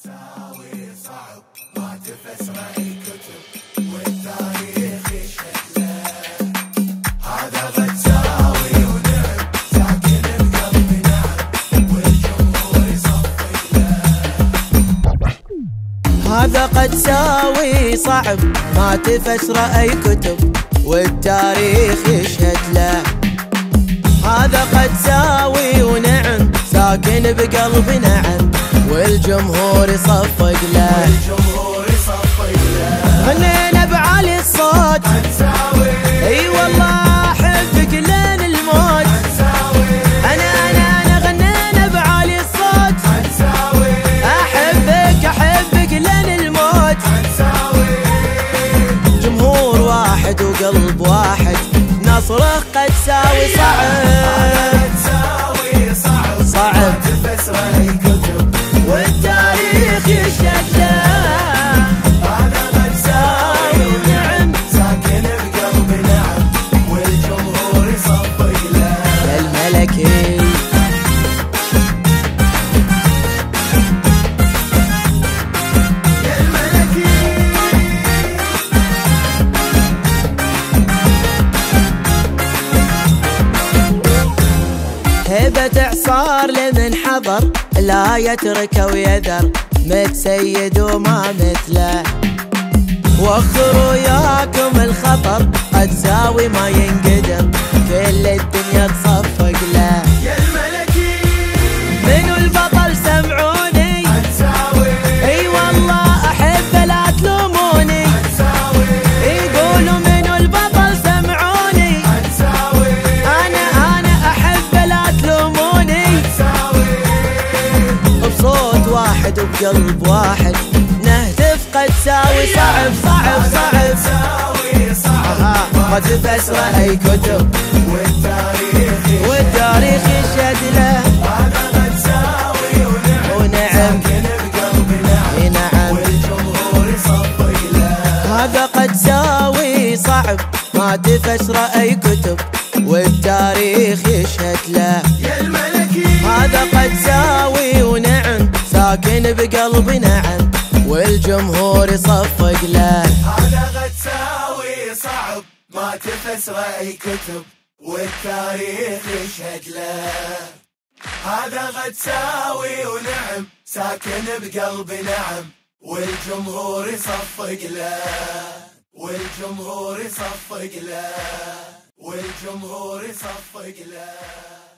صعب ما كتب والتاريخ يشهد هذا غتساوي ونعم نعم والجمهور يصفق له هذا قد صعب ما تفسر أي كتب والتاريخ يشهد له. هذا قد ساوي ونعم ساكن بقلبي نعم والجمهور يصفق له. الجمهور يصفق له غنينا الصوت. أي والله أحبك لين الموت. أنا أنا أنا غنينا بعلي الصوت. احبك أحبك لين الموت. جمهور واحد وقلب واحد. نصره قد ساوي صعب. هبة إعصار لمن حضر لا يترك ويذر متسيد وما مثله. وخر وياكم الخطر قد ساوي ما ينقدر كل الدنيا تصفق وبقلب واحد. نهتف قد ساوي صعب صعب صعب. ما تفسر أي كتب. والتاريخ والتاريخ يشهد له. ونعم. نعم نعم هذا قد صعب. ما تفسر أي كتب. والتاريخ يشهد له. ساكن بقلبي نعم والجمهور يصفق له. هذا غتساوي صعب ما تفسر اي كتب والتاريخ يشهد له. هذا غتساوي ونعم ساكن بقلبي نعم والجمهور يصفق له. والجمهور يصفق له. والجمهور يصفق له.